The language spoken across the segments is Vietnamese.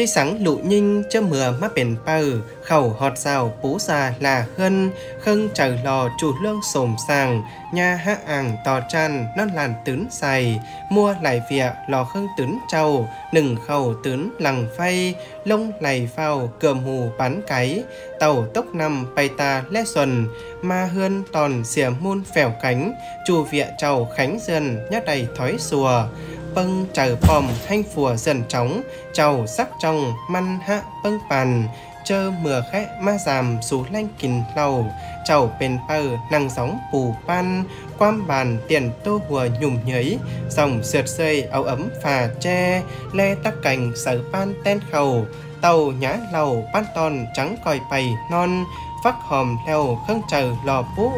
chơi sáng lụ nhinh cho mưa má bền bờ khẩu họt rào bố già là hân, khâng trời lò chủ lương sồm sàng nha hạ ảng tò tràn non làn tướn xài, mua lại vịa lò khâng tướn trâu nừng khẩu tướn lằng phay. Lông lầy phao cườm mù bán cái. Tàu tốc nằm bay ta lê xuân ma hơn tòn xìa muôn phèo cánh. Chù vịa trầu khánh dần nhát đầy thói xùa bâng trời bòm hanh phùa dần trống trầu sắc trong măn hạ bâng bàn chơ mưa khẽ ma giảm sú lanh kình lầu chầu bên bờ năng sóng bù pan quam bàn tiền tô hùa nhùm nhấy dòng sượt rơi áo ấm phà tre le tắc cành sở pan ten khẩu tàu nhã lầu ban ton trắng còi bày non phắc hòm leo khâng chờ lò vũ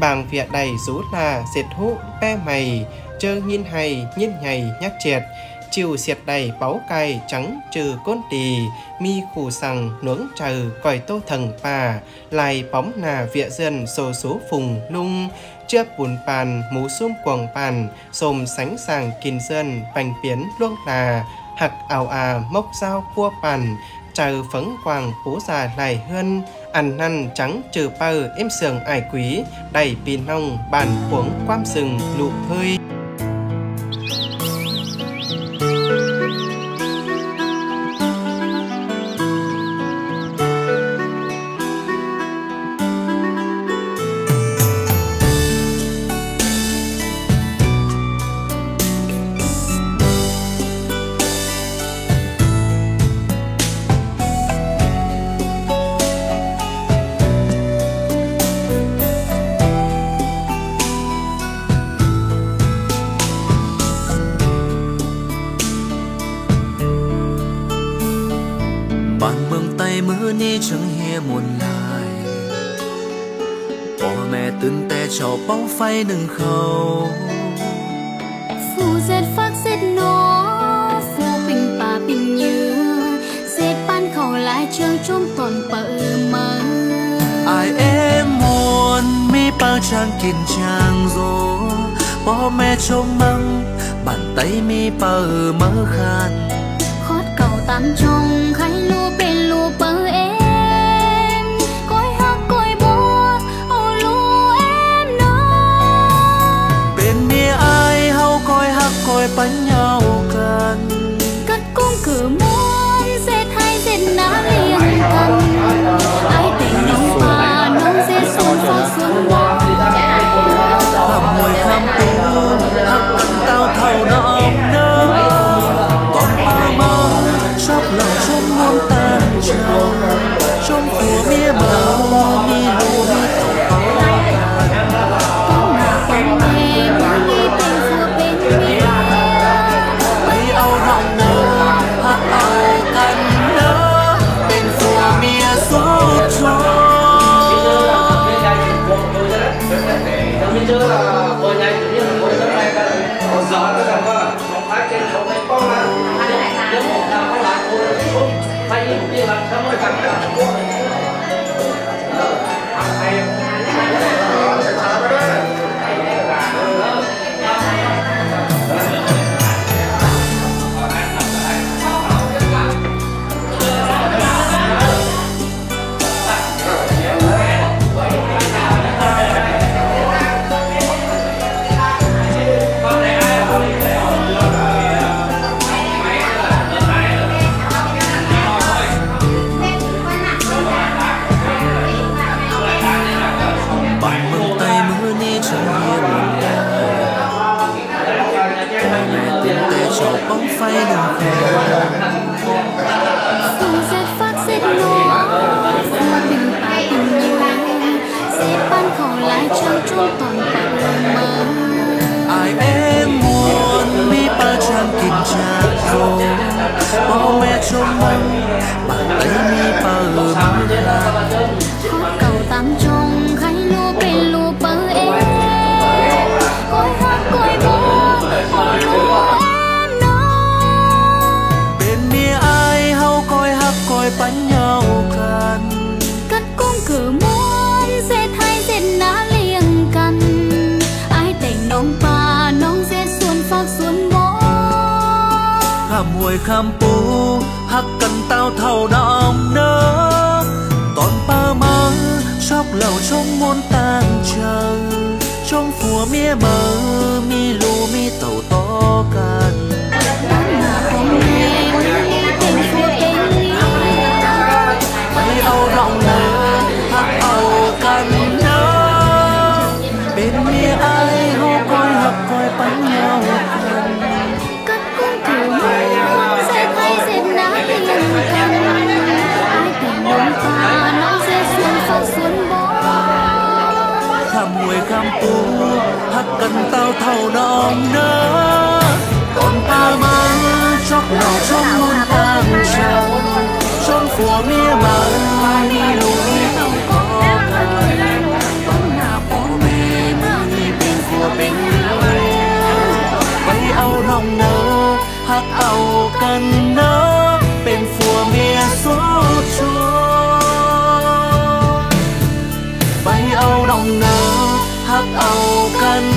bàng việt đầy rú là diệt hũ pe mày chơ nhìn hay nhìn nhầy nhắc triệt. Chiều xiệt đầy báu cài trắng trừ côn tỳ, mi khủ sằng nướng trừ còi tô thần bà. Lại bóng nà vịa dân sổ số phùng lung chưa bùn bàn mũ xung quần bàn, xồm sánh sàng kìn dân bành biến luông là hạc ảo à mốc dao cua bàn trừ phấn quàng phú già lại hơn. Ăn năn trắng trừ bơ em sườn ải quý, đầy pin nong bàn cuống quam sừng lụ hơi. Bóng phay nâng khâu Phù dệt phát dệt nó Phù bình bà bình như. Dệt ban khẩu lại trường trong toàn bờ mơ Ai em muốn mi bao trang kín trang rô Bố mẹ trông măng Bàn tay mi bờ mơ khăn Khót cầu tám trong khai Vamos lá, vamos lá. ban khổ lại trăng trung toàn bạc mơ ai em muốn mi ba chan kiểm cha không bao mẹ trong mong bàn tay mi ba ở mắt lạc hồi khám pu hắc cần tao thầu đọng nơ toàn ba mơ sóc lầu trong môn tàn trời trong phùa mía mơ mía 干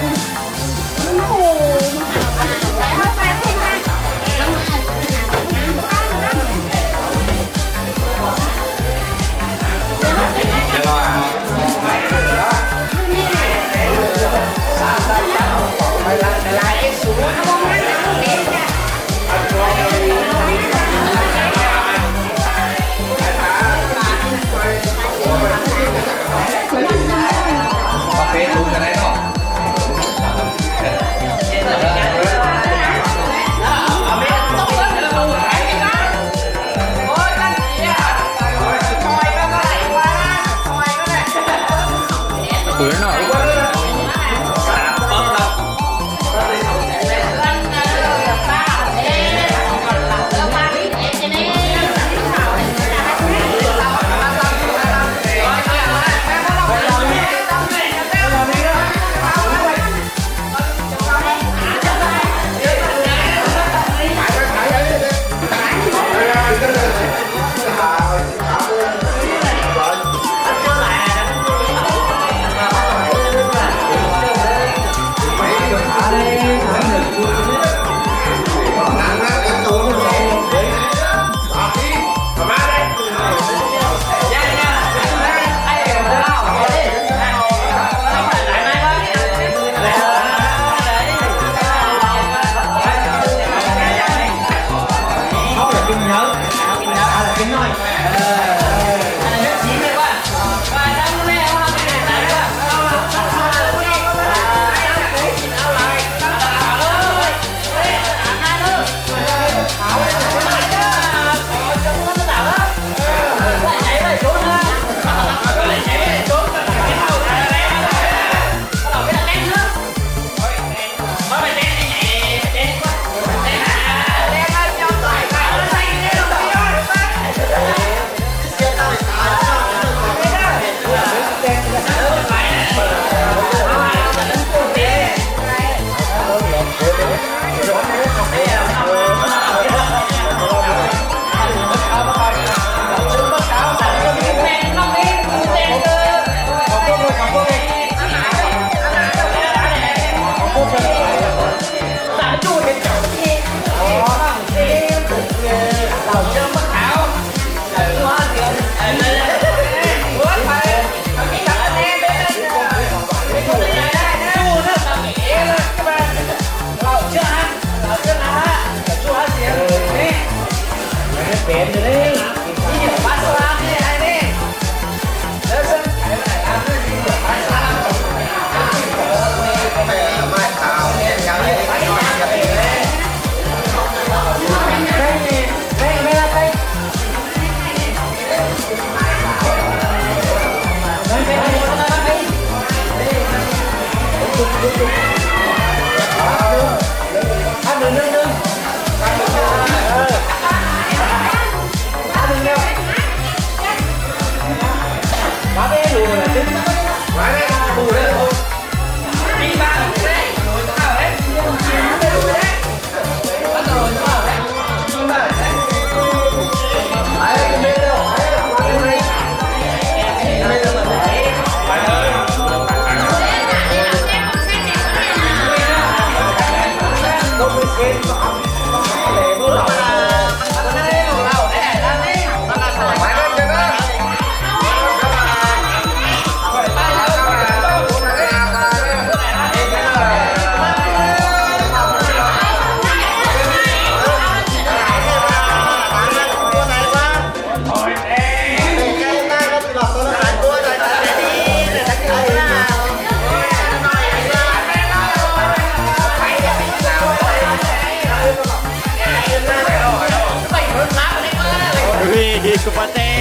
Bye. Good night. Desculpa até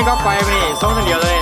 นี่ก็ไฟไปนี่ส่งเดียวเลย